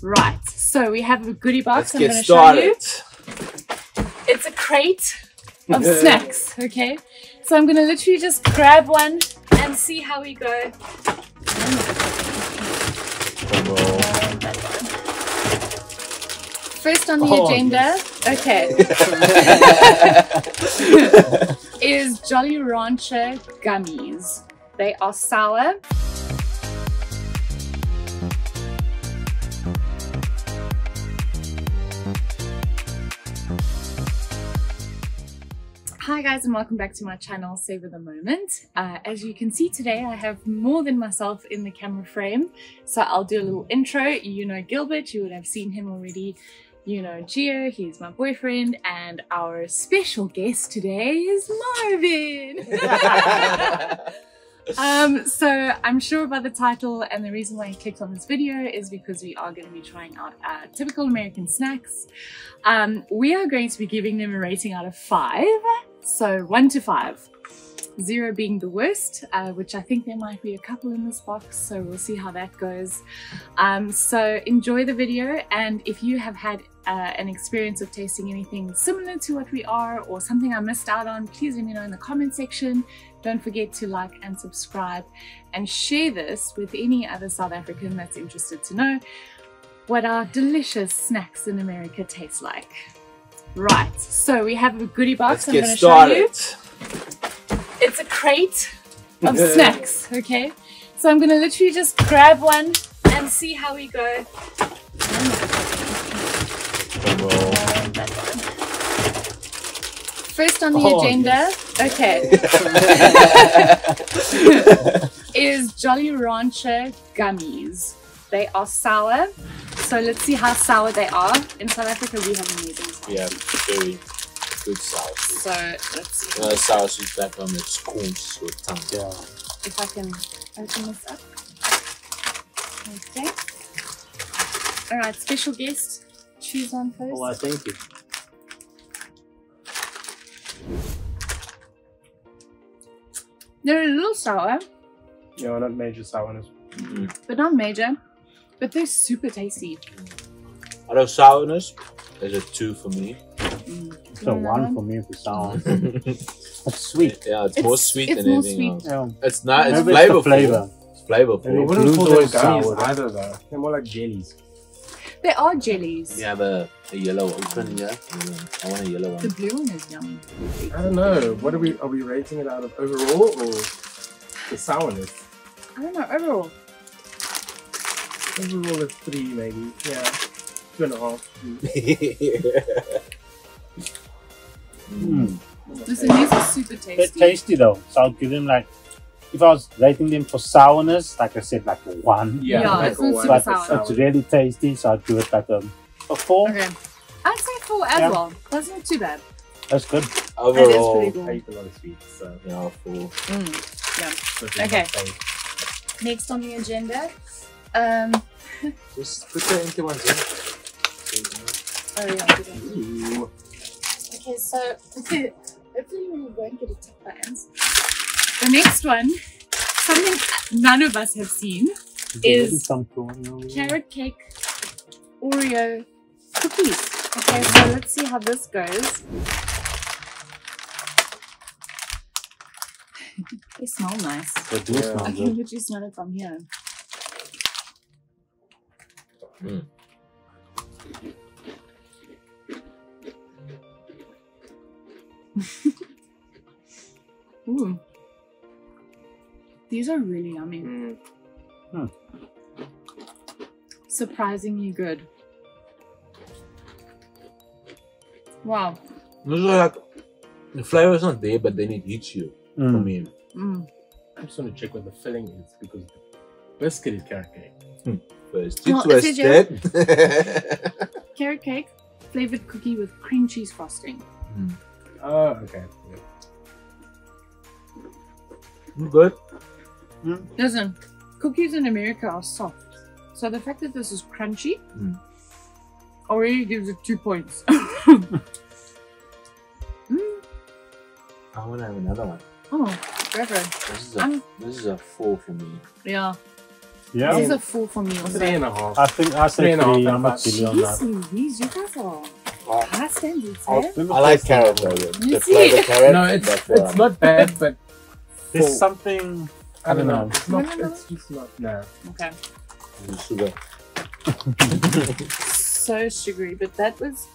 Right, so we have a goodie box Let's I'm going to show you. It's a crate of snacks, okay? So I'm going to literally just grab one and see how we go. First on the Oh, agenda, okay, is Jolly Rancher gummies. They are sour. Hi guys and welcome back to my channel Savour the Moment. Uh, as you can see today I have more than myself in the camera frame so I'll do a little intro. You know Gilbert, you would have seen him already. You know Gio, he's my boyfriend and our special guest today is Marvin. um, so I'm sure by the title and the reason why he clicked on this video is because we are going to be trying out uh, typical American snacks. Um, we are going to be giving them a rating out of five. So one to five. Zero being the worst, uh, which I think there might be a couple in this box, so we'll see how that goes. Um, so enjoy the video, and if you have had uh, an experience of tasting anything similar to what we are, or something I missed out on, please let me know in the comment section. Don't forget to like and subscribe, and share this with any other South African that's interested to know what our delicious snacks in America taste like. Right, so we have a goodie box Let's I'm get going to show you. started. It's a crate of snacks, okay? So I'm going to literally just grab one and see how we go. First on the Oh, agenda, okay, is Jolly Rancher gummies. They are sour, so let's see how sour they are. In South Africa, we have amazing sour. Yeah, very good sour. So let's see Uh, sour sweet pepper met scones with tongue. Yeah. if I can open this up. Okay. All right, special guest, choose one first. Oh, I thank you. They're a little sour, Yeah, not major sourness. Mm. but not major. But they're super tasty. Although sourness is a two for me. Mm. It's a want one for me for sour. It's sweet. Yeah, it's, more sweet it's than more anything sweet. else. Yeah. It's not. It's Maybe it's the flavor. It's flavorful. Maybe I wouldn't Blue's call them gummies sour, either though. They're more like jellies. They are jellies. You have a, a yellow open here. I want a yellow one. The blue one is yummy. I don't know. What are we are we rating it out of overall or the sourness? I don't know, overall. Overall it's three maybe. Yeah. Two and a half. Mm. Listen, these are super They're tasty. tasty though. So I'll give them like, if I was rating them for sourness, like I said, like a one. Yeah, like it's a not one. super But sour. it's really tasty, so I'll give it like a, a four. Okay. I'd say four as Yeah. well. That's not too bad. That's good. Overall, pretty good. I eat a lot of sweets, so yeah, four. Mm. especially Okay. Next on the agenda. Um, Just put the into one in. oh yeah, I'll. Ooh. Okay, so hopefully we won't get attacked by ants. The next one, something none of us have seen, Is- Is some corn, you know? carrot cake Oreo cookies. Okay, so let's see how this goes. they smell nice. They do Yeah. smell I can good. literally smell it from here. Mm. Ooh. These are really yummy. Mm. Surprisingly good. Wow. This is like the flavor is not there, but then it hits you. For Mm. me, Mm. I just want to check what the filling is because the biscuit is carrot cake. First you Well, twist is it it. Carrot cake, flavored cookie with cream cheese frosting. Oh, okay. Yeah. Good. Listen, cookies in America are soft. So the fact that this is crunchy Mm. already gives it two points. mm. I want to have another one. Oh, go for it. This is a Um, this is a four for me. Yeah. Yeah. This is a four for me also. Three and a half. I think I say and a half three. and I'm five. not silly on that. Jeez Louise, you guys are high standards, I'll remember I like tasting carrot though. yeah. You The see? flavor carrot. No, it's that's what it's I'm- not bad, but There's full. something. I don't know. know. It's not. No, no, no. It's just not. No. Okay. Sugar. So sugary, but that was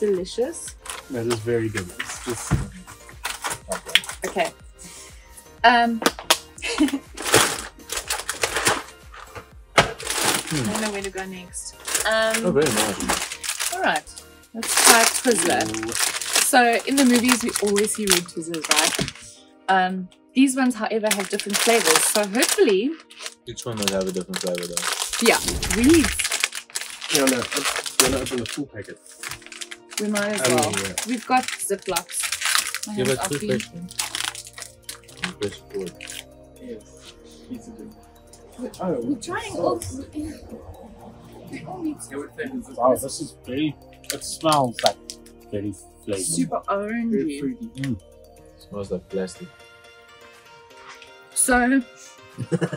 delicious. That is very good. It's just. Okay. Um. I don't know where to go next. Um, Oh, very nice. All right, let's try Twizzler. So in the movies, we always see red Twizzlers, right? Um, these ones, however, have different flavors. So hopefully, Each one will have a different flavor though. yeah, we You wanna, you wanna open the full packet? we might as Oh, well. yeah. We've got Ziplocs. My Give hands it are two clean. questions. Press forward. Yes. Easy to. We're- Oh, We're trying all. We all need Yeah, what flavor is this? Wow, this is very. It smells like very flaky. super Very orangey. fruity. Mm. Smells like plastic. So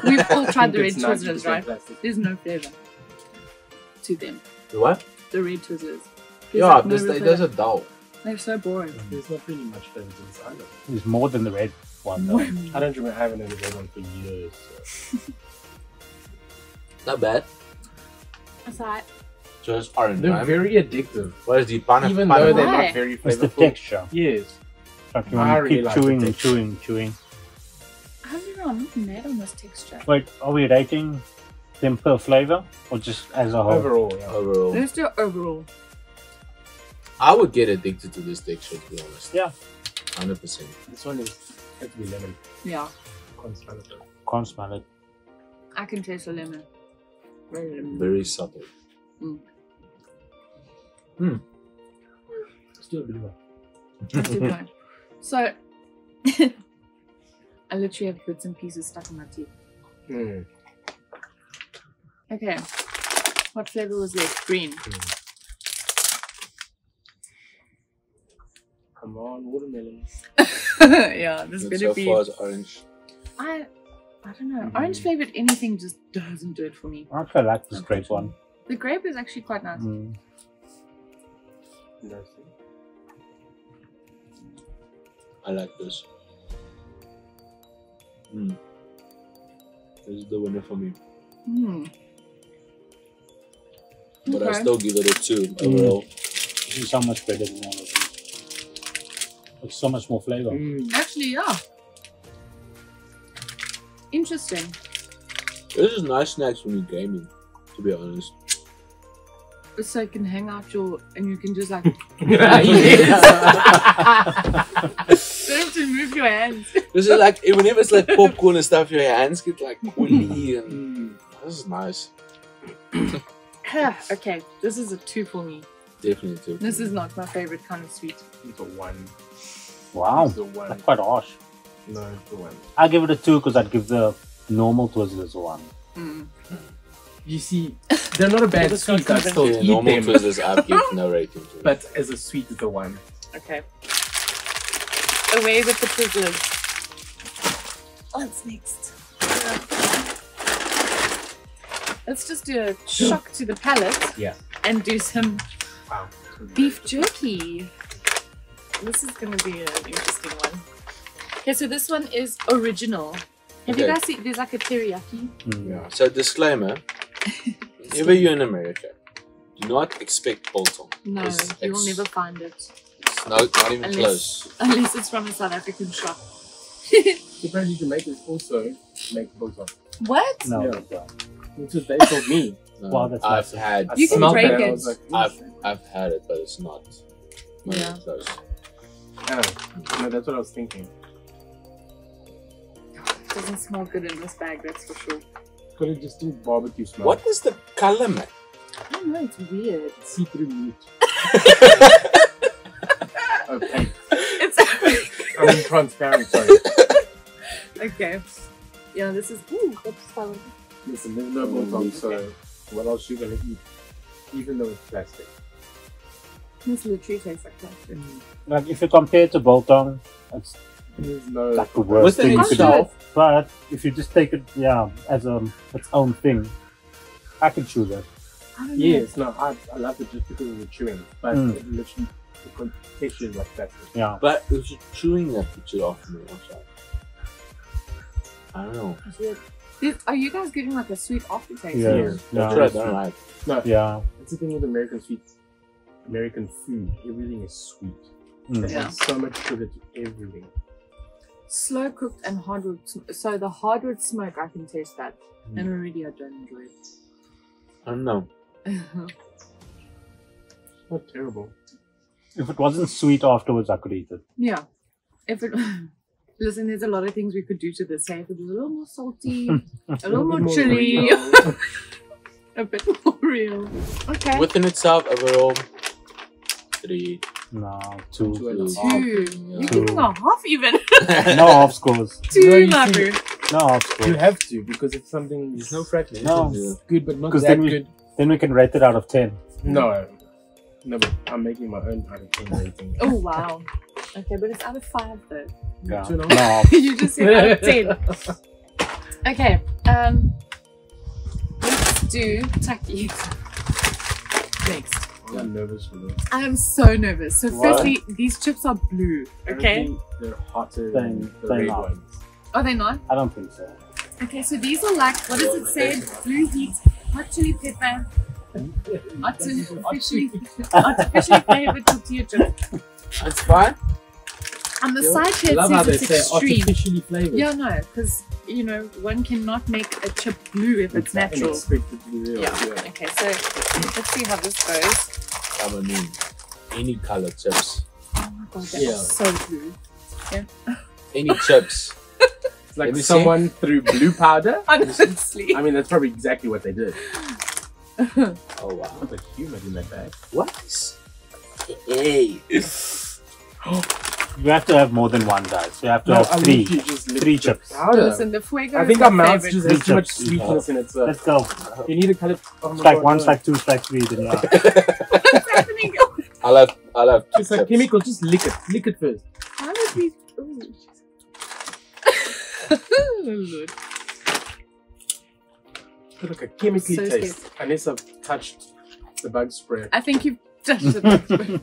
we've all tried the red It's 90% Twizzlers, right? plastic. There's no flavor to them. The what? The red Twizzlers. Yeah, like no this, real it a dull. They're so boring. There's not really much flavor to this either. There's more than the red one though. I don't remember having any red one for years. So. Not bad. Aside. Just orange, They're right? very addictive, Whereas the pineapple. even though they're Why? not very flavorful. It's the texture. Yes. Like you I want to really keep like the chewing and texture. chewing, chewing. I don't know. I'm not mad on this texture. Wait, are we rating them per flavor or just as a whole? Overall, yeah. Overall, Let's do overall. I would get addicted to this texture to be honest. Yeah. Hundred percent. This one is has to be lemon. Yeah, Mm. Constantly. Can't smell it. I can taste the lemon. Very lemon. Very subtle. Mm. Hmm. Still a bit of a Let's do that. So, I literally have bits and pieces stuck in my teeth. Mm. Okay. What flavor was left? Green. Hmm. Come on, watermelon. yeah, this is But gonna so be. far, it's orange. I, I don't know. Mhm. Orange flavored anything just doesn't do it for me. I actually like this grape one. The grape is actually quite nice. Mm. That's. I like this. Mm. This is the winner for me. Hmm. But I still give it a two Mm. overall. This is so much better than all of them. It's so much more flavor. Mm. Actually, yeah. Interesting. This is nice snacks when you're gaming, to be honest. So you can hang out your and you can just like Yes. don't have to move your hands. This is like whenever it's like popcorn and stuff, your hands get like oily and this is nice. okay, this is a two for me. Definitely two. This is not my favorite kind of sweet. It's a one. Wow, It's a one. that's quite harsh. No, it's a one. I give it a two because I'd give the normal Twizzlers a one. Mm. You see, they're not a bad Let's sweet. go I still Yeah, eat normal them. Twizzlers I've given no rating to. But as a sweet, it's a one. Okay. Away with the Twizzlers. What's next? Let's just do a shock to the palate. Yeah. And do some Wow. beef jerky. This is going to be an interesting one. Okay, so this one is original. Have you guys seen? There's like a teriyaki. Mm. Yeah. So disclaimer: whenever you're in America, do not expect biltong. No, It's- you will never find it It's no, not even Unless- close. unless it's from a South African shop. Apparently, Jamaicans also make biltong. what? No, Yeah. but, Which is they told me. No, Wow, that's I've massive. had, You can break it. it. Like, I've, I've had it, but it's not. Not Yeah. close. Oh, no, that's what I was thinking. Doesn't smell good in this bag, that's for sure. Got a distinct barbecue smell. What is the color, man? I don't know, it's weird. See through meat. Okay. It's I mean, transparent, sorry. okay. Yeah, this is ooh, that's fun. Listen, there's no biltong, so what else you gonna eat? Even though it's plastic. This literally tastes like plastic. Mm. like if you compare it to biltong, it's There's no. like the worst Within thing you could do. itself, But if you just take it, yeah, as a its own thing, I can chew that. I don't know. Yes, no, I, I love it just because of the chewing. But Mm. it literally, the con- texture is like that. Yeah. but if you're chewing that puts it off me also. I don't know. Is- Are you guys getting like a sweet aftertaste? Yeah. Yeah. That's Yeah. what I don't like. No, Yeah. it's the thing with American sweet. American food, everything is sweet. Mm. They Yeah. so much sugar to everything. Slow cooked and hardwood. So the hardwood smoke, I can taste that, Mm. and already I don't enjoy it. I don't know. it. Not terrible. If it wasn't sweet afterwards, I could eat it. yeah. If it. Listen, there's a lot of things we could do to this. Say if it was a little more salty, a little more bit chili, a bit more real. Okay. Within itself, overall, three. No, two. Two and a Two. half. Two. Yeah. You're giving a half even. No half scores. No, Two, you my see- No half scores. You have to because it's something There's no fragmentation. No. here. good, but not that then we- good. Then we can rate it out of ten. No, no, but I'm making my own out of ten rating. Oh wow. Okay, but it's out of five though. Yeah. Two and a No you just said out of ten. Okay. Um. Let's do Taki next. I'm nervous for this. I am so nervous. So, Why? firstly, these chips are blue. Okay. Apparently They're hotter than Then- the red not. ones. Are they not? I don't think so. Okay, so these are like what does it say? Blue heat, hot chili pepper, artificially artificially flavored tortilla chip. That's fine. On the side here it how says it's extreme. artificially flavored. Yeah, no, because you know one cannot make a chip blue if it's natural. Unexpected real. Yeah. Yeah. Okay, so let's see how this goes. I mean, any color chips. Oh my god, that Yeah. is so blue. Yeah. Any chips. It's like Let me see. someone threw blue powder. Honestly. I mean, that's probably exactly what they did. Oh wow. Not the humor in that bag. What? Hey. You have to have more than one, guys. You have to No, have I three. mean, you just lick Three chips. Powder. Listen, the fuego. I think my our mouths favorite. just Three have too much sweetness in it. So Let's go. you need to cut it. Oh Strike God, one, no. strike two, strike three. Then yeah. What's happening? I'll have, I'll have two It's like chips. chemical. Just lick it. Lick it first. How would we? Ooh. oh, Lord. It's like a chemically So taste. Unless I've touched the bug spray. I think you've touched it.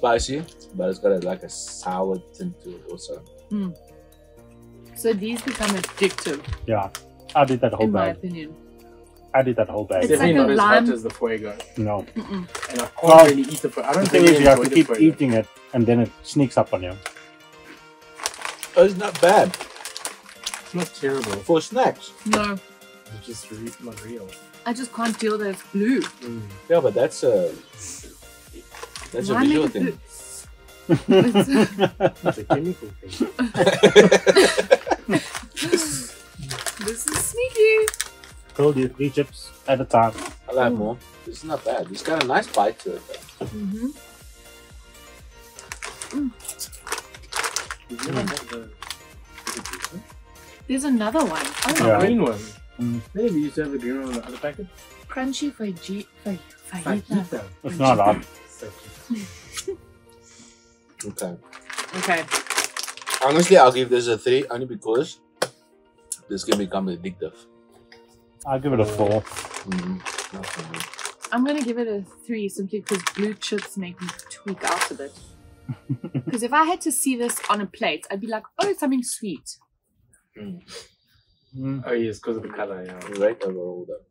Spicy, but it's got a, like a sour tint to it also. so these become addictive, yeah. I did that whole in my bag. opinion. I did that whole bag. It's Definitely like a not as lime- hot as the fuego. No. Mm-mm. And I can't Well, really eat the fuego. I don't The thing really is, you have to keep fuego. eating it, and then it sneaks up on you. Oh, it's not bad It's not terrible. for snacks. No, It's just re- not real. I just can't deal that it's blue. Mm. Yeah, but that's a that's Why a visual thing. blue? It's a chemical thing. This is sneaky. Told you, three chips at a time. I'll have more. This is not bad. It's got a nice bite to it. Mm-hmm. You've never had the- is it this There's another one. Oh, one? Yeah. no. green one. Mm. Maybe we used to have a green one on the other packet. Crunchy faji- fa- fajita. Fajita. It's not hot. Okay. Okay. Honestly, I'll give this a three only because this can become addictive. I'll give it a four. Mm, not for me. I'm gonna give it a three simply because blue chips make me tweak out a bit. Because if I had to see this on a plate, I'd be like, oh, it's something sweet. Mm. Mm. Oh yes, because of the color. Yeah. Right overall though.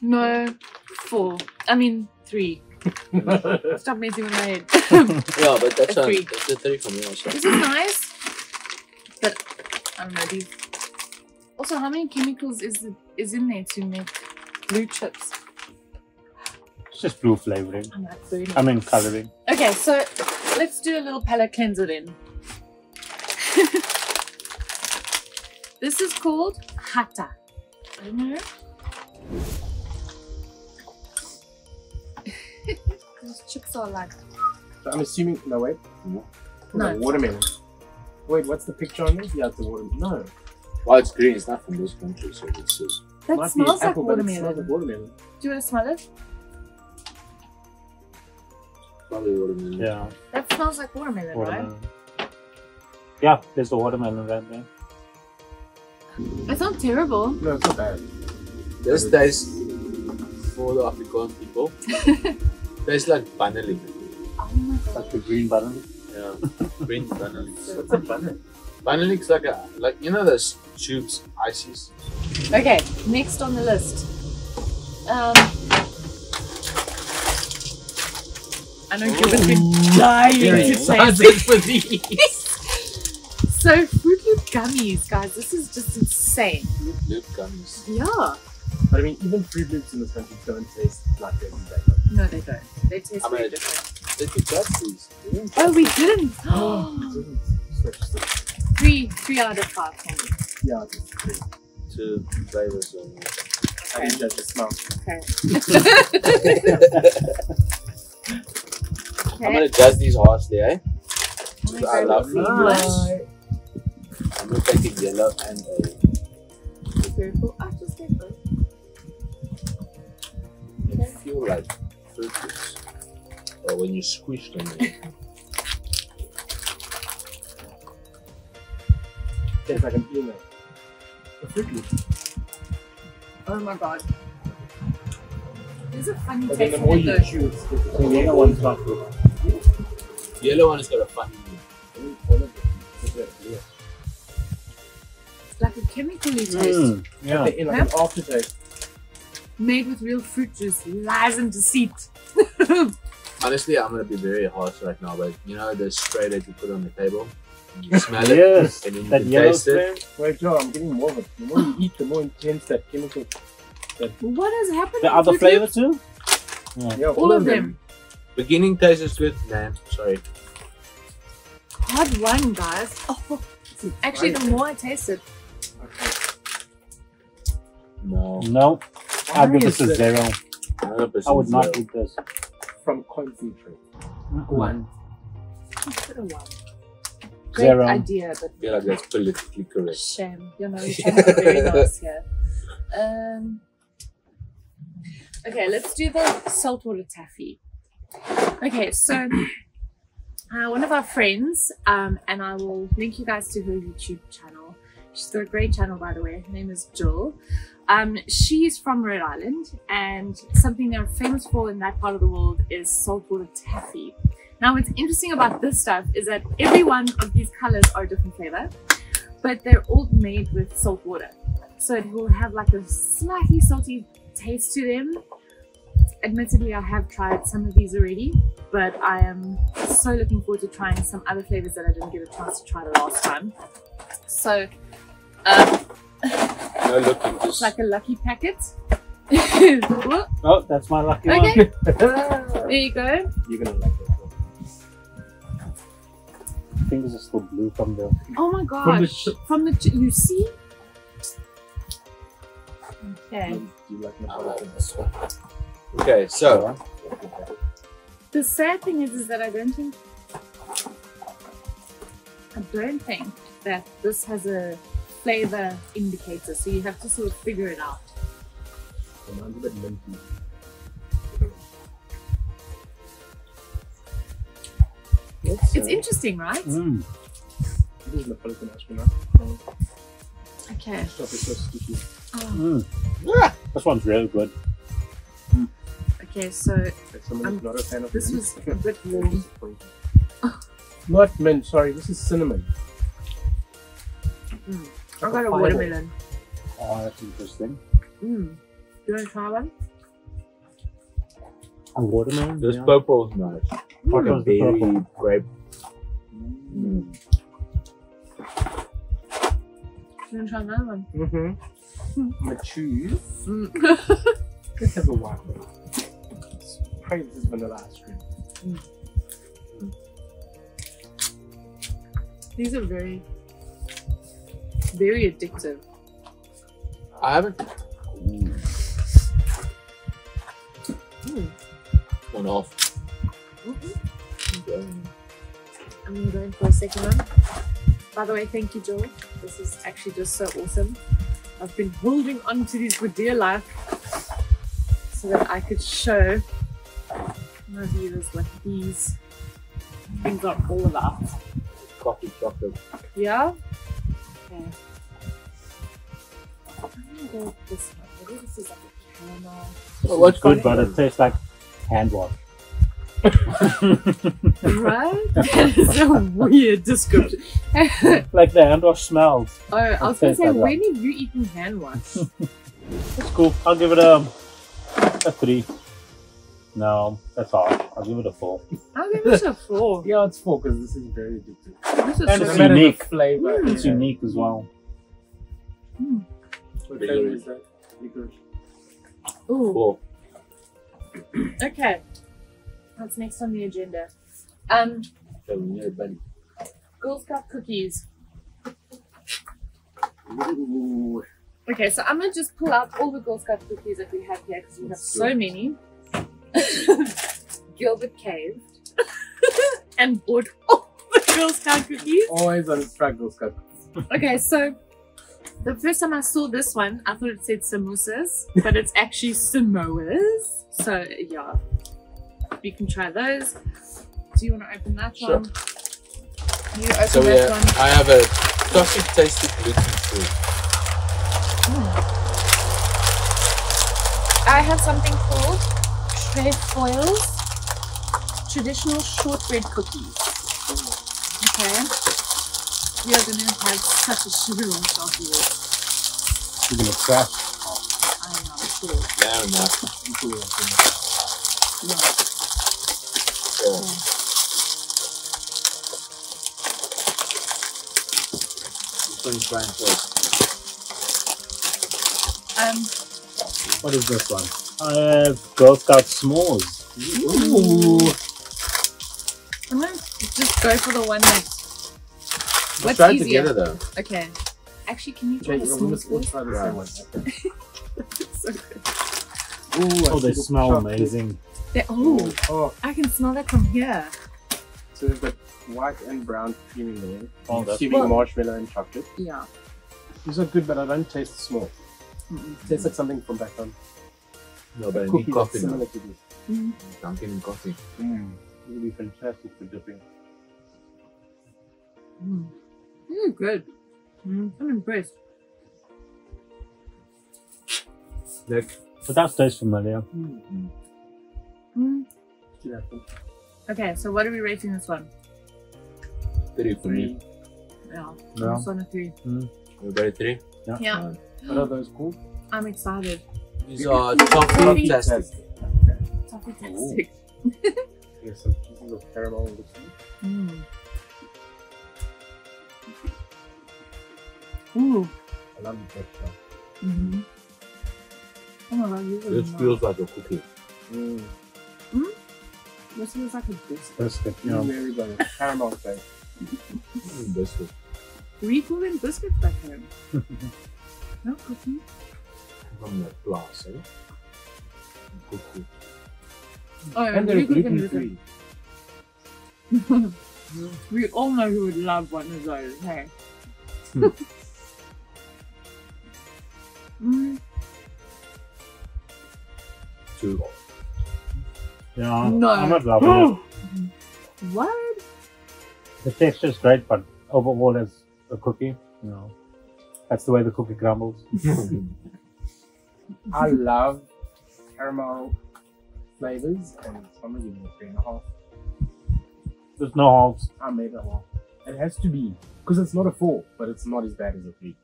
No, four. I mean, three. Stop messing with my head. Yeah, but that's A a, three. that's a three for me also. this is nice, but I don't know these. Also, how many chemicals is it, is in there to make blue chips? It's just blue flavoring. I'm like burning. I mean, coloring. Okay, so let's do a little palette cleanser then. this is called Hata. I don't know. Those chips are like So I'm assuming. No wait. No. No. Watermelon. Wait, what's the picture on this? Yeah, it's a watermelon. No. Well, it's green. It's not from this country, so it's just that Might be smells like apple, but it watermelon. smells like watermelon. Do you want to smell it? Probably watermelon. Yeah, That smells like watermelon, right? Yeah, there's the watermelon right there. It's not terrible. No, it's not bad. This tastes for the Afrikaans people. tastes like banneling. Oh my god. Like the green button. Yeah. Green banneling. What's a banana? Bannelik's like a like you know those tubes, ices. Okay, next on the list. Um, I know Gibbon's been dying to excited taste it. for these. So, Froot Loop gummies, guys, this is just insane. Loop gummies. Yeah. But I mean, even Froot Loops in this country don't taste like they do back home. No, they don't. They taste I'm very gonna- different. Did you got these? Yeah. Oh, we didn't. It didn't switch the- three, three out of five for me. Yeah, it's great. Two flavors of I didn't judge the smell. Okay. okay. I'm gonna judge these harshly, eh? Oh I love it's Fruit blush. Loops. I'm gonna take a yellow and a Very feel like Froot Loops. Or when you squish them. Tastes like an email. A Froot Loop. Oh my god. There's a funny But then taste the more in you it though. chew, the yellow one's not good. The yellow one is got a funny I mean, all of it is very clear. It's like a chemically taste. Mm, yeah. In like an aftertaste. Made with real fruit juice. Lies and deceit. Honestly, I'm gonna be very harsh right now, but you know the spray that you put on the table? You smell it Yes. and then you That can yellow taste it. spray. Wait, Joe, I'm getting more of it. The more you eat, the more intense that chemical. what has happened? The other Fruit flavor Loops? too? Yeah, All of them. Beginning taste is good, man. Sorry. Hard one, guys. Oh, actually, the more I taste it, No. No, I give this a is zero. I would not zero. eat this. From concentrate. One. I'll one. Great Zero. idea, but I feel like that's politically correct. Shame. You know, you're trying to very nice here. Um, okay, let's do the saltwater taffy. Okay, so uh, one of our friends, um, and I will link you guys to her YouTube channel. She's got a great channel, by the way. Her name is Jill. Um, she's from Rhode Island, and something they're famous for in that part of the world is saltwater taffy. Now, what's interesting about this stuff is that every one of these colors are a different flavor but they're all made with salt water. So it will have like a slightly salty taste to them. Admittedly, I have tried some of these already, but I am so looking forward to trying some other flavors that I didn't get a chance to try the last time. So, um, No, look, you it's like a lucky packet. Oh, that's my lucky okay, one. there you go. You're gonna like that. Fingers are still blue from the. Oh my From the gosh, from the, ch- you see? Okay. Do you like I like this one. Okay, so The sad thing is, is that I don't think, I don't think that this has a flavor indicator. So you have to sort of figure it out. Mine's a bit minty. let's, It's uh, interesting, right? Mm. This is Napolitan ice cream, right? Okay. Stop, it's so sticky. Oh, Mm. Ah! This one's really good. okay, so Like someone Um, not a fan of this mint. was a bit warm. Not mint, sorry, this is cinnamon. Mm. I got a watermelon. Oh, that's interesting. Mm. You want to try one? A watermelon? This yeah. purple is nice. What Like a was the berry purple? grape. Mm. You want to try another one? Mm-hmm. I'm gonna choose. Mm. Let's have a white one. Pray this is vanilla ice cream. These are very, very addictive. I haven't Mm. one off. Mhm. I'm going for a second one. By the way, thank you, Joel. This is actually just so awesome. I've been holding on to these for dear life so that I could show my viewers what these things are all about. Coffee chocolate. Yeah? Okay. I'm gonna go with this one. Maybe this is like a caramel. Oh, what's Good, but it tastes like hand wash. Right? that is a weird description. like the hand wash smells. Oh, I was gonna say, like that. when have you eaten hand wash? That's cool. I'll give it a a three. No, that's all. I'll give it a four. I'll give this a four. Yeah, it's four because this is very addictive. This is And it's No unique. flavor. It's unique as well. What flavor is that? Licorice. Ooh, Four. okay. What's next on the agenda? Um, So we need a bunny. Girl Scout cookies. Ooh. Okay, so I'm gonna just pull out all the Girl Scout cookies that we have here because we have Let's so it. many. Gilbert caved and bought all the Girl Scout cookies. Always on struggle, Scott. Okay, so the first time I saw this one, I thought it said samosas, but it's actually samoas. So yeah, you can try those. Do you want to open that Sure. one? You open So we that have, one. I have a toffee tasty gluten free. Hmm. I have something called trefoils traditional shortbread cookies. Okay. We are gonna have such a sugar rush after this. You're gonna crash. I am sure. Yeah, enough. Yeah. Yeah. This one's fine. Um, What is this one? I have Girl Scout s'mores. Ooh. I'm gonna just go for the one that. Let's What's try it easier? together though. Okay. Actually, can you try Okay, the we'll small we'll try the same one. So good. Ooh, Oh, they smell chocolate. amazing. They- oh, Oh, I can smell that from here. so we've got white and brown cream in there. Oh, that's assuming Well- marshmallow and chocolate. Yeah. These are good, but I don't taste the small. Mm-mm. tastes like something from back home. No, but I need coffee similar now. to this. Mm. Dunkin' and coffee. Mm. It'll be fantastic for dipping. Mm. Mm, good. Mm, I'm impressed. Next. But that tastes familiar. Mm. Mm. See that one? Okay, so what are we rating this one? Three for me. Yeah. Yeah. This one a three. Everybody three? Yeah. Alright. What are those called? I'm excited. These are Toffee toffee-tastic. Toffee tastic. Here's some pieces of caramel in between. Mm. Ooh. I love the texture. Mm-hmm. Oh my god, these are This nice. feels like a cookie. Mm. This feels like a biscuit. Biscuit, Yeah. yeah. Very good. Caramel taste. Mm, biscuit. We call them biscuits back home. no cookie. From the glass, eh? Cookie. Oh, yeah, And they're we gluten free. we all know who would love one of those, hey? Hmm. mm. Two. Yeah. No. I'm not loving it. What? The texture is great, but overall as a cookie, you know, that's the way the cookie crumbles. I love caramel flavors, and some of them are three and a half. There's no halves. I made a half. It has to be because it's not a four, but it's not as bad as a three.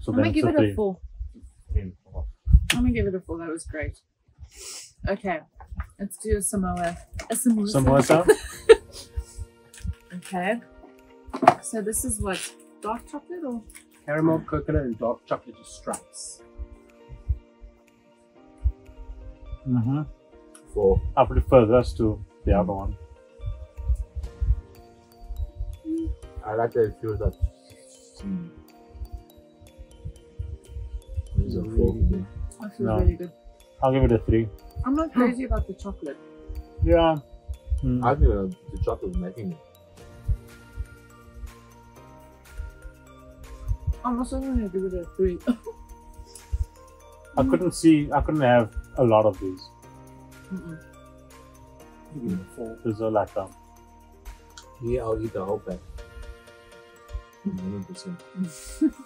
So I'm gonna give a it three. a four. Three and a half. I'm gonna give it a four. That was great. Okay, let's do a Samoa. A samosa. Samosa? Okay. So this is what dark chocolate or Caramel, coconut, and dark chocolate stripes. Mm-hmm. Four. I prefer this to the other one. I like that it feels like. Mm. This is a four for me. Feels No. really good. I'll give it a three. I'm not crazy about the chocolate. Yeah. Mm. I think uh, the chocolate is making it. I'm also gonna give it a three. I couldn't see, I couldn't have a lot of these. Mm-mm. It a four. This is all like um, Yeah, I'll eat the whole pack. 100%.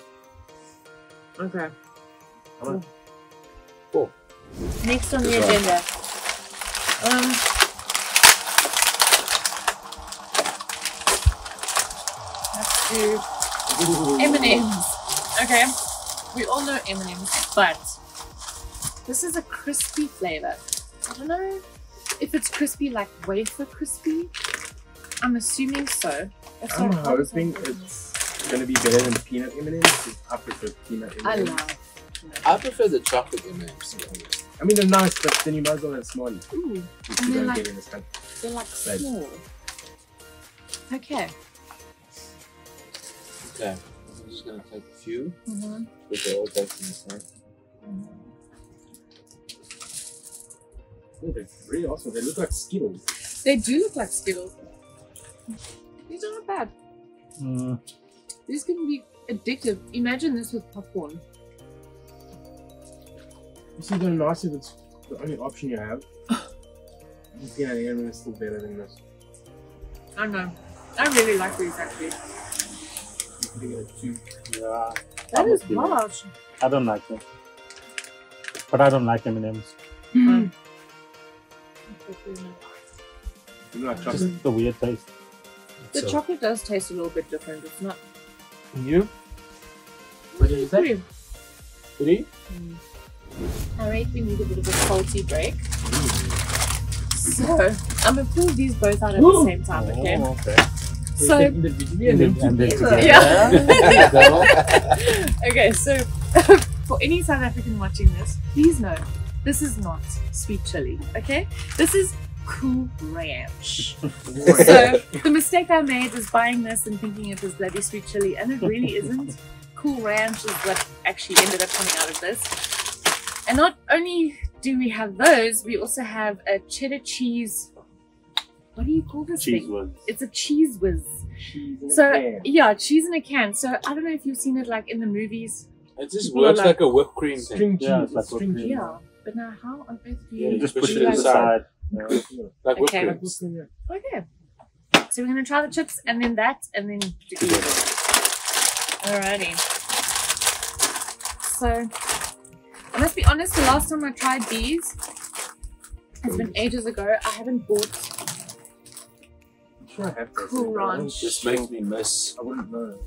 Okay. How much? Next on the Good one. agenda. Um. Let's do M&M's. Okay. We all know M&M's, but this is a crispy flavor. I don't know if it's crispy like wafer crispy. I'm assuming so. That's I'm what- what is hoping that? it's gonna be better than the peanut M&Ms. 'cause I prefer peanut M&Ms. I love. I prefer the chocolate M&M's. to be honest. I mean, they're nice, but then you might as well have Smarties, Ooh, which And you they're don't like- get in this country. they're like Right. small. Okay. Okay. I'm just gonna take a few, Mm-hmm. which are all taken the same. Oh, they're really awesome. They look like Skittles. They do look like Skittles. These are not bad. mm, These can be addictive. Imagine this with popcorn. You see, they're nice if it's the only option you have. The peanut M&M is still better than this. I know. I really like these actually. You can give a two. yeah, That I'm is okay with it. harsh. I don't like them, but I don't like M and M's. Mm. You know, like chocolate. Just the weird taste. The So- chocolate does taste a little bit different. It's not. You? What did you say? Pretty. Three? Mm. I we need a bit of a salty break. So I'm gonna pull these both out at the same time, okay? Oh, okay. So individually and then And then together. together. Yeah. okay, so for any South African watching this, please know this is not sweet chili, okay? This is Cool Ranch. so the mistake I made is buying this and thinking it was bloody sweet chili, and it really isn't. Cool Ranch is what actually ended up coming out of this. And not only do we have those, we also have a cheddar cheese. What do you call this Cheese thing? whiz. It's a Cheez Whiz. Cheese in a So can. yeah, cheese in a can. So I don't know if you've seen it like in the movies. It just People works like- like, a whipped cream thing. String Yeah, cheese. it's like string whipped cheese. Yeah, but now how on earth do Yeah, you? you just push push it it inside. inside. Like whipped Okay. cream. Like this thing, yeah. Okay. So we're gonna try the chips and then that and then Together. Alrighty. So I must be honest, the last time I tried these it's been ages ago. I haven't bought I'm sure I have this. Cool but I Ranch. This makes me miss I wouldn't know.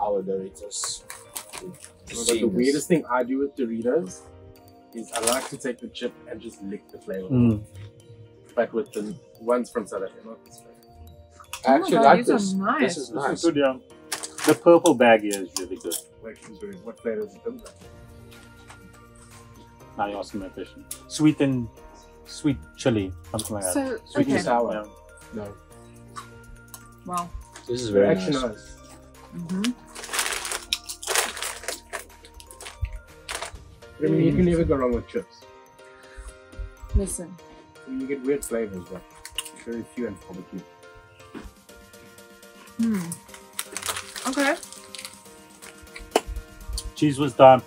our Doritos. Oh but the weirdest thing I do with Doritos is I like to take the chip and just lick the flavor. Mm. But with the ones from South Africa, not this flavor. I actually Oh God, like these are this. nice. This is This nice. is good, yeah. The purple bag here is really good. Like, she's doing- what flavor is it? Don't know. Now you ask me a question. Sweet and sweet chili, something like that. so Sweet okay. and sour. Yeah. No. Wow. This is very actually nice. nice. Mm-hmm. I mean, you can never go wrong with chips. Listen. I mean, you get weird flavors, but very few and far between. Hmm. Okay. Cheese was done.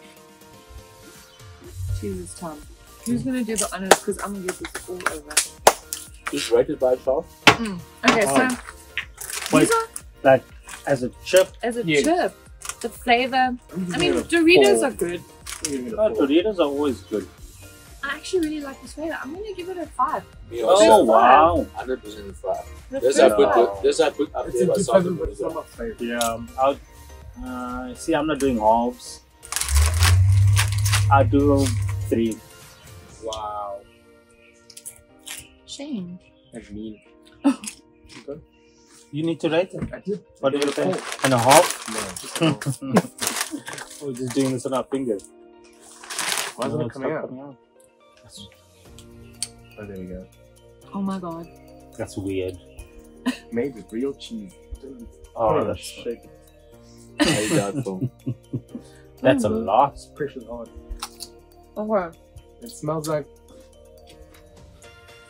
Cheese is time. Who's gonna do the honors? Because I'm gonna get this all over. Just rated by itself. Okay, Oh. so Wait. these are Like as a chip, as a Yes. chip. The flavor. I'm I giving mean, Doritos four. are good. I'm giving it a oh, four. Doritos are always good. I actually really like this flavor. I'm gonna give it a five. Me Oh, also. wow. 100% five. The This first I put. one. This I put up It's there a by good South flavor, but it's not Africa. Yeah, um, I'll, uh, see, I'm not doing halves. I do three. Wow. Shame. That's mean. You need to rate it. I did. What do you think? And a half? No, just a four. We're just doing this on our fingers. Why isn't it coming out? coming out. Oh, there we go. Oh my god. That's weird. Made with real cheese. Oh, Yeah. that's shit. Very doubtful. That's a Mhm. lot. It's precious hard. Okay. It smells like.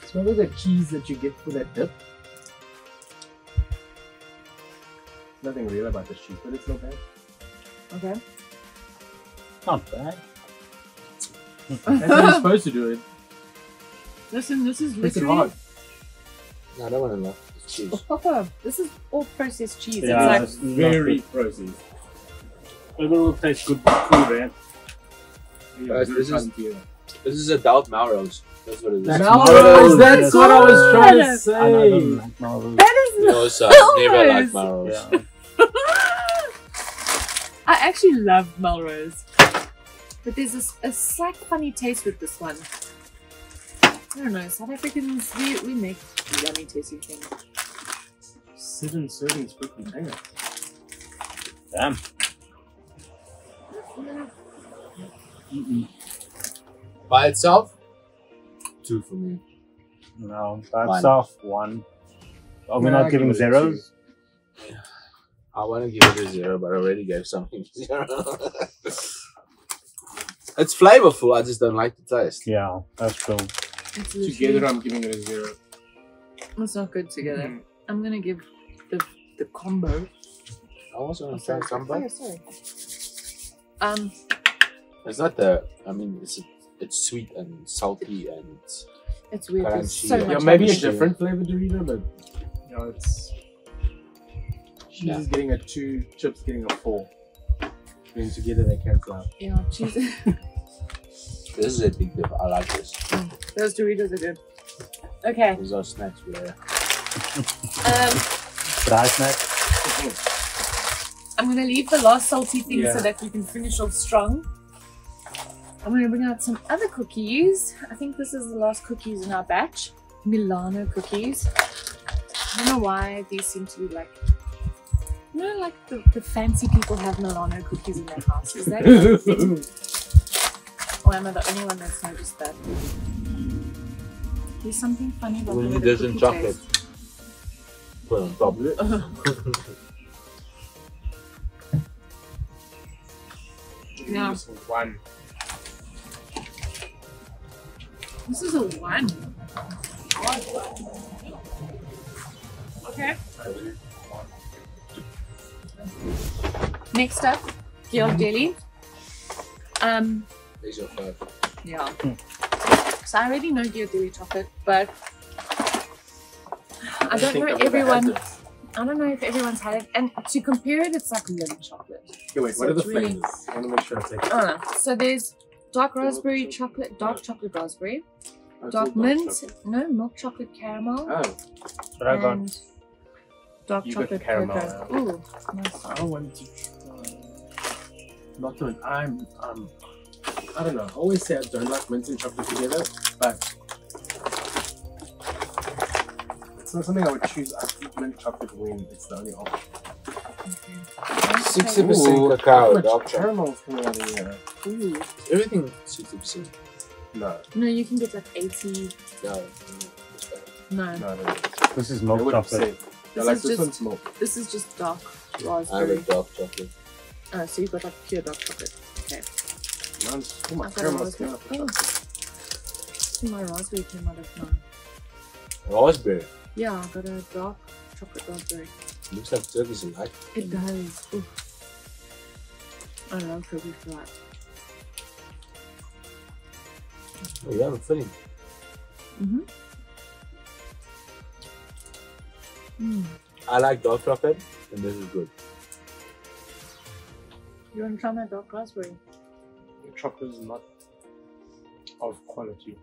It smells like the cheese that you get for that dip. Nothing real about this cheese, but it's not bad. Okay. Not bad. That's how you're supposed to do it. Listen, this is It's literally hard. No, I don't want to laugh. It's cheese. Oh, Papa, this is all processed cheese. Yeah, it's it's like, not Very good. processed. It will taste good food, eh? Yeah, Guys, very this is- funky. This is adult Melrose. That's what it is. That's Melrose, Melrose, that's yes. what I was trying to Good. say. And I don't like Melrose. that is You know, so never like Melrose. Melrose. Yeah. I actually love Melrose. But there's this, a slight funny taste with this one. I don't know, South Africans, we, we make yummy tasting things. Seven servings per container. Damn. Mm-mm. By itself, two for me. No, by One. itself, one. Are we Yeah, not giving give it a zeros? I want to give it a zero, but I already gave something zero. It's flavorful. I just don't like the taste. Yeah, that's true. It's Together, I'm giving it a zero. it's not good together. Mm. I'm gonna give the the combo. I also Oh, want to try sorry, combo. sorry, sorry. Um, It's not the. I mean, it's it's sweet and salty and it's weird. There's Crunchy, so yeah. much Yeah, maybe a happening. Sure. different flavor Dorito, but you know, it's cheese Yeah. is getting a two, chips getting a four. Then together they cancel out. Yeah, cheese. this is a big deal. I like this. Those Doritos are good. Okay. These are snacks. Yeah. Um, Dry snack. I'm gonna leave the last salty thing Yeah. so that we can finish off strong. I'm gonna bring out some other cookies. I think this is the last cookies in our batch. Milano cookies. I don't know why these seem to be like, you know, like the, the fancy people have Milano cookies in their house. Is that a? Or oh, am I the only one that's noticed that? There's something funny about the way Only the there's in cookie chocolate. tastes. Put on top of it. Yeah. One. This is a one. Okay. Next up, Ghirardelli. Um, These are five. yeah. So I already know Ghirardelli chocolate, but I don't think know I've everyone. I don't know if everyone's had it. And to compare it, it's like Lindt chocolate. Okay, wait, So what are the really- flavors? I want to make sure I take it. Uh, so there's dark raspberry chocolate, dark chocolate raspberry, Oh, dark mint, chocolate. no milk chocolate caramel, Oh, What I got? And dark You chocolate caramel, cocoa. yeah. Ooh, nice. I want to try. Not doing. I'm. Um. I don't know. I always say I don't like mint and chocolate together, but it's not something I would choose. I eat mint chocolate when it's the only option. Sixty percent Ooh, cacao, How much dark chocolate. caramel coming out of here? Ooh. Everything sixty percent. No, No, you can get like 80. No, no, it's better. No, no, no. This is I milk would chocolate. This like is this just- one's milk. this is just dark I have raspberry. a dark chocolate. Oh, so you've got like pure dark chocolate. Okay. Mine's, oh, my I've got a caramel's raspberry. coming the Oh. my raspberry came out of mine. Raspberry. Yeah, I got a dark chocolate raspberry. Looks like Turkish and like. It does. Ooh. I love Turkish delight. Oh, you have a filling. Mm-hmm. Mm. I like dark chocolate, and this is good. You want to try my dark raspberry? The chocolate is not of quality.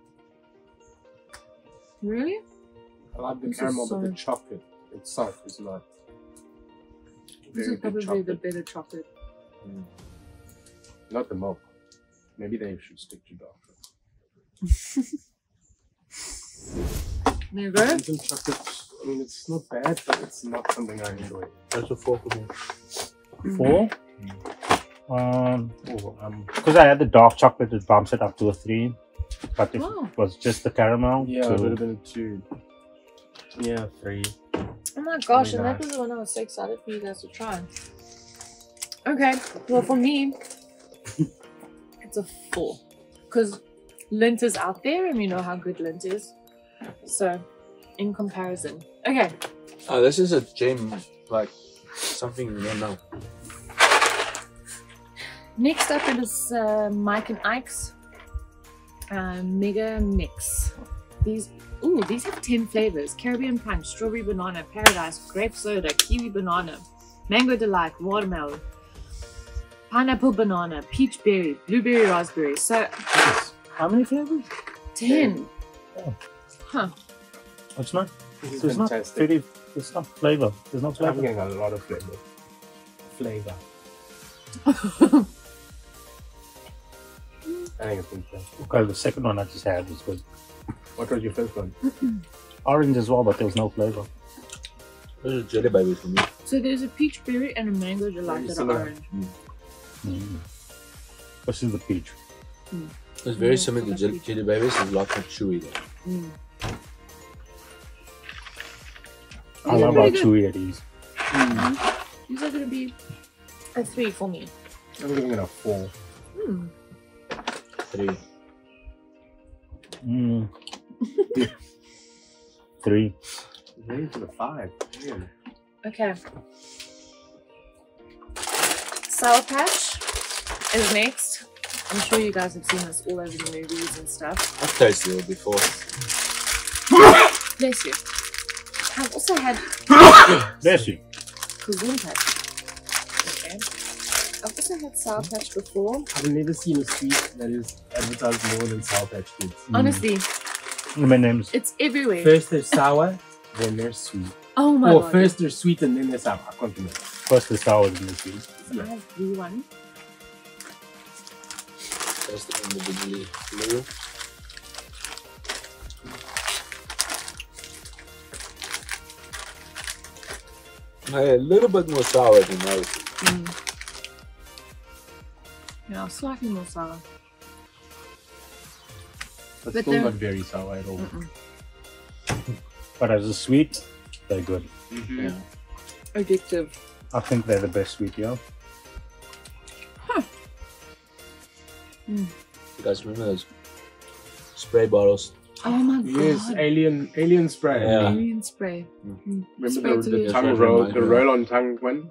Really? I like the This is caramel, but the chocolate itself is not. This is good probably the better chocolate. Not the milk. Maybe they should stick to dark chocolate. There you go. Mint and chocolate, I mean, it's not bad, but it's not something I enjoy. That's a four for me. Four. Um, oh, um, because I had the dark chocolate, it bumps it up to a three. But if Wow. it was just the caramel, Yeah, two. a little bit of two. Yeah, three. Oh my gosh, Really and that was the one I was so excited for you guys to try. Okay, well for me, it's a four. Because Lindt is out there and you know how good Lindt is. So, in comparison. Okay, Oh, this is a gem, like something you don't know. next up it is uh, Mike and Ike's uh, Mega Mix. These, ooh, these have 10 flavors. Caribbean punch, strawberry banana, paradise, grape soda, kiwi banana, mango delight, watermelon, pineapple banana, peach berry, blueberry raspberry. So How many flavors? 10. Oh. Huh. It's not. This is There's not fantastic. really. There's not flavor. There's no I'm getting a lot of flavor. Flavor. I think it's been. Okay, the second one I just had was good. What was your first one? Orange as well, but there was no flavor. Those are jelly babies for me. So there's a peach berry and a mango delight Very that are orange. Mm. This is the peach. It's very Mm, similar to jelly, jelly babies. It's lots of chewy though. Mm. I love how pretty good. chewy it is. These are going to be a three for me. I'm giving it a four. Hmm. Three. Mm. Three. Maybe to the five. Really. Okay. Sour Patch is next. I'm sure you guys have seen this all over the movies and stuff. I've tasted it before. Bless you. I've also had Bless you. Kazoo Patch. Okay. I've also had Sour Patch before. I've never seen a sweet that is advertised more than Sour Patch Kids. Mm. Honestly, mm, My name's it's everywhere. First they're sour, then they're sweet. oh my or god. first they're sweet and then they're sour. I can't remember. first the sour in the sweet. I have blue one. Taste it individually. Blue. A little bit more sour than those. Mm. Yeah, slightly more sour. But, But still they're- not very sour at all. Mm-mm. But as a sweet, they're good. Mm-hmm. Yeah. Addictive. I think they're the best sweet, yeah. You guys remember those spray bottles? Oh my Yes, alien alien spray. Yeah. Alien spray. Remember Spray the, the the- tongue Yes, roll, the right. roll on tongue one?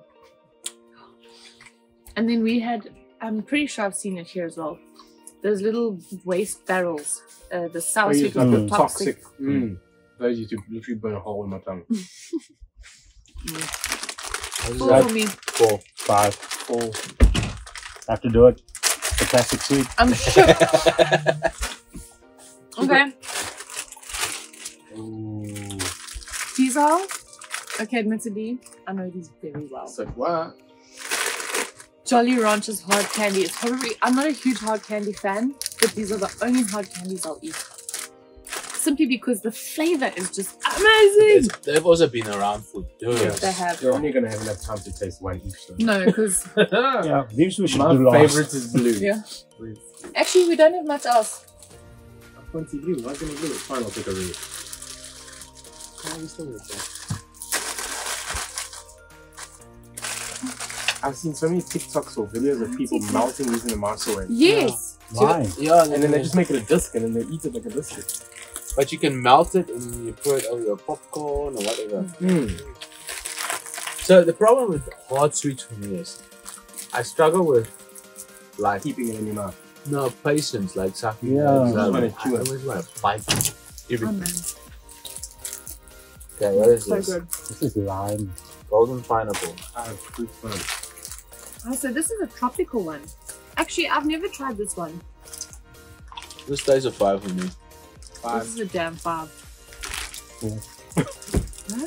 And then we had, I'm pretty sure I've seen it here as well. Those little waste barrels. Uh, the sour Oh, sweet yes, like the the toxic. toxic. Mm. Those used to literally burn a hole in my tongue. Four That- for me. Four. Five. Four. Have to do it. The classic sweet. I'm shook. okay. Ooh. These are, okay, admittedly, I know these very well. So what? Jolly Ranchers hard candy. It's probably, I'm not a huge hard candy fan, but these are the only hard candies I'll eat. Simply because the flavor is just amazing. It's, they've also been around for years. They have. You're only gonna have enough time to taste one each. Though. No, because Yeah, these we should My do last. favorite is blue. Yeah. Red. actually we don't have much else. I can't see blue. Why is it blue? Fine, I'll take a red. We still got that. I've seen so many TikToks or videos of people melting using in the microwave. Yes. Why? Yeah, And then they just make it a disc and then they eat it like a biscuit. But you can melt it and you put it over your popcorn or whatever. Mm. So the problem with hard sweets for me is I struggle with like Keeping it in your mouth. No patience, like sucking. Yeah. it. You just wanna I chew it. always want to bite Oh everything. man, Okay, what is so this? good. This is lime. Golden pineapple. I have fruit fun. Oh, so this is a tropical one. Actually, I've never tried this one. This stays a five for me. This is a damn five. Yeah. Huh?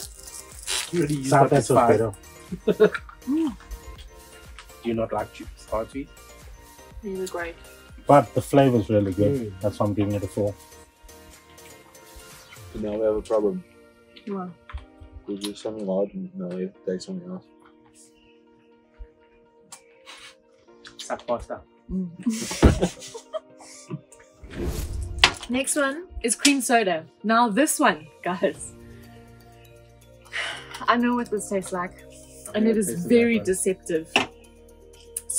You already used up this that's was five. better. Mm, Do you not like chips, hard sweet? these are great. But the flavor's really good. Mm. That's why I'm giving it a four. So now we have a problem. Wow. We do something hard and no, we have to take something else. Suck pasta. Mm. Next one is cream soda. Now this one, guys. I know what this tastes like, and Yeah, it is tastes very like deceptive.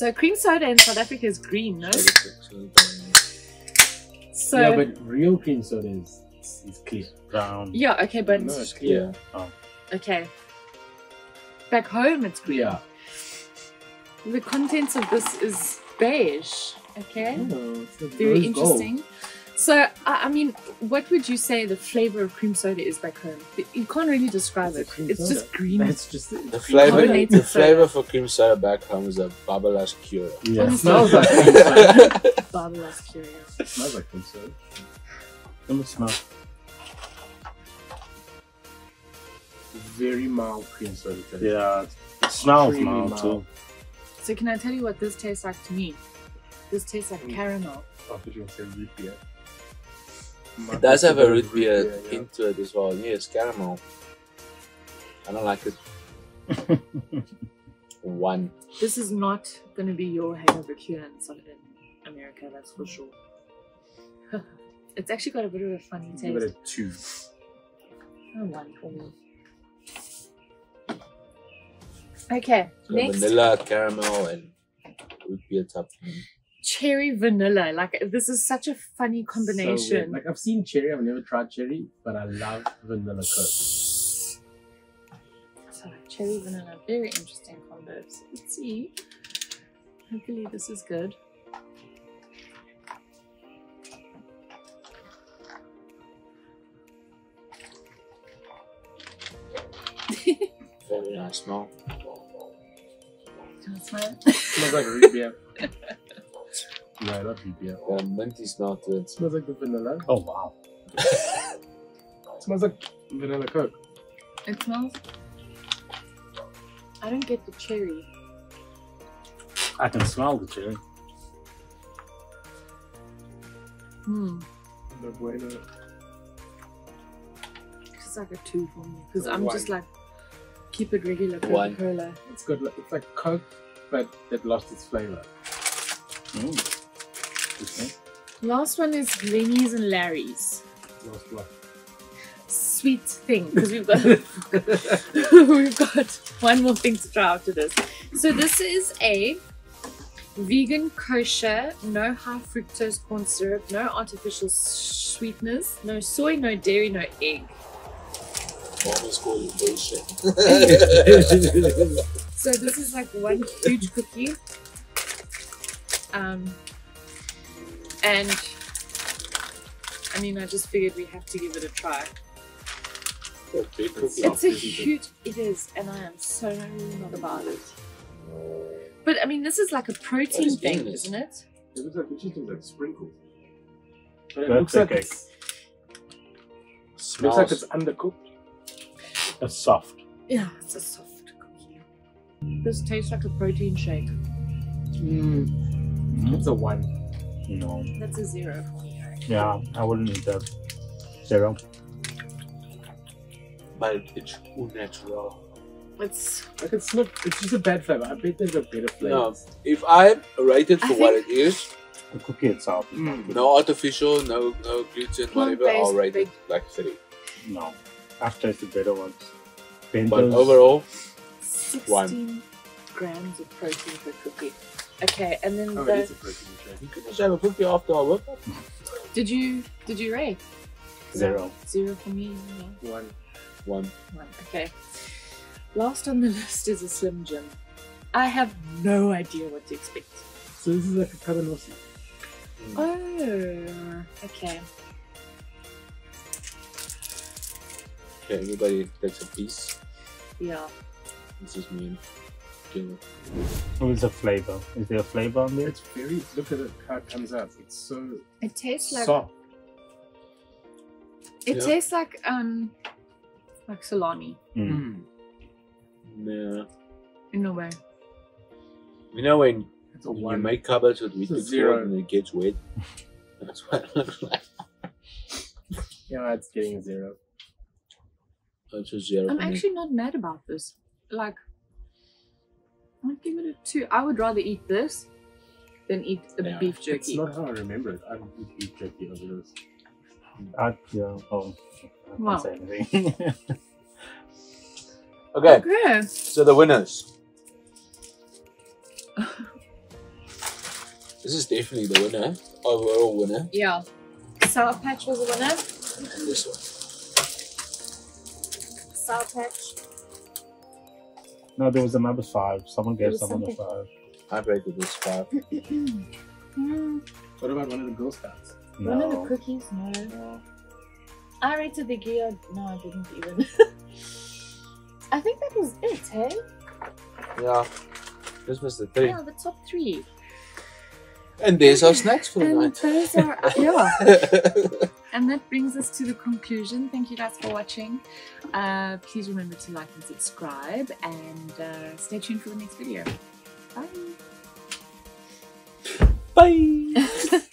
So cream soda in South Africa is green, no? So yeah, but real cream soda is, is, is clear. Brown. yeah, okay, but No, it's clear. Oh. okay. Back home, it's green. Yeah. The contents of this is beige. Okay. No, it's Very rose interesting. So, I I mean, what would you say the flavor of cream soda is back home? You can't really describe It's it. cream It's soda. just green. That's just The flavor, the flavor for cream soda back home is a bubble cure. Yeah. It smells like cream soda. Barbarous curious. It smells like cream soda. Let me smell. Very mild cream soda taste. Yeah. It smells Creamy mild mild. too. So, can I tell you what this tastes like to me? This tastes like Mm. caramel. I thought you were going to say root beer. It does have a root Root beer yeah. hint to it as well. Yes, caramel. I don't like it. One. This is not going to be your hangover cure in Southern America, that's for sure. it's actually got a bit of a funny Give it taste. a two. Oh, one for me. Okay, So next vanilla, caramel, and root beer type thing. Cherry vanilla. Like this is such a funny So weird. combination. like I've seen cherry, I've never tried cherry, but I love vanilla coke. So cherry vanilla, very interesting combos. Let's see. Hopefully this is good. Very nice smell. Do you want to smell it? It smells like root beer. no, not root beer. Got a minty smell to It it. smells like the vanilla. Oh wow. It smells like vanilla coke. It smells. I don't get the cherry. I can smell the cherry. Hmm. No bueno. It's like a two for me because I'm one. just like keep it regular One. Coca Cola. It's got like, it's like coke, but it lost its flavor. Mm. Okay. Last one is Lenny's and Larry's. Lost what? Sweet thing because we've got we've got one more thing to try after this. So this is a vegan kosher, no high fructose corn syrup, no artificial sweeteners, no soy, no dairy, no egg. Almost called it bullshit. So this is like one huge cookie. Um, and I mean, I just figured we have to give it a try. A big cookie. It's a isn't it? huge, it is, and I am so not about it. But I mean, this is like a protein is thing, this? isn't it? It looks like it just looks like sprinkles. But it Birthday looks like cake. it's, looks like it's undercooked. It's soft. Yeah, it's a soft cookie. This tastes like a protein shake. Mm. It's a one. No. That's a zero for me. right? Yeah, I wouldn't eat that. Zero. but it's unnatural. It's Like it's not. It's just a bad flavor. I bet there's a better flavor. No, if I rate it I for what think- it is, The cookie itself is Mm. no artificial, no no gluten, whatever, I'll Plant-based, rate it big- like three. No. I've tasted better ones. But overall, 16 grams of protein per cookie. Okay, and then Oh, the, it is a protein shake. you could just have a cookie after our workout. did you did you rate? Zero. Zero for me. no. One. One. One. Okay. Last on the list is a Slim Jim. I have no idea what to expect. So this is like a cabanossi. Mm. Oh, okay. Okay, everybody takes a piece. Yeah. This is me. Okay. What is the flavor? Is there a flavor on there? It's very. Look at it how it comes out. It's so It tastes like soft. it Yeah. tastes like um like salami Mm. Yeah. in a way. You know when you make cupboards with It's a zero. and it gets wet? That's what it looks like. yeah, it's getting a zero. That's a zero I'm for me. actually not mad about this. Like I'd give it a two. I would rather eat this than eat the Yeah. beef It's jerky. not how I remember it. I would eat beef jerky over this. I, yeah. Oh. I Wow. can't say anything. Okay, Okay. so the winners. This is definitely the winner. Overall winner. Yeah. Sour Patch was a winner. And this one. Sour Patch. No, there was another five. Someone gave someone something. a five. I rated this five. Hmm. What about one of the Girl Scouts? One of No. the cookies? No. I rated the gear. No, I didn't even. I think that was it, hey? Yeah. This was the three. Yeah, the top three. And there's our snacks for the And night. those are, yeah. And that brings us to the conclusion. Thank you guys for watching. Uh, please remember to like and subscribe and uh, stay tuned for the next video. Bye. Bye.